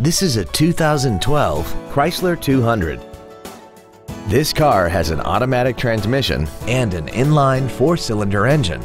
This is a 2012 Chrysler 200. This car has an automatic transmission and an inline four-cylinder engine.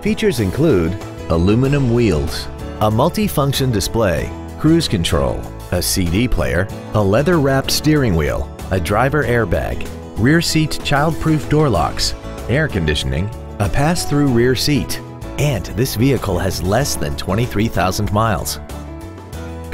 Features include aluminum wheels, a multi-function display, cruise control, a CD player, a leather-wrapped steering wheel, a driver airbag, rear seat child-proof door locks, air conditioning, a pass-through rear seat, and this vehicle has less than 23,000 miles.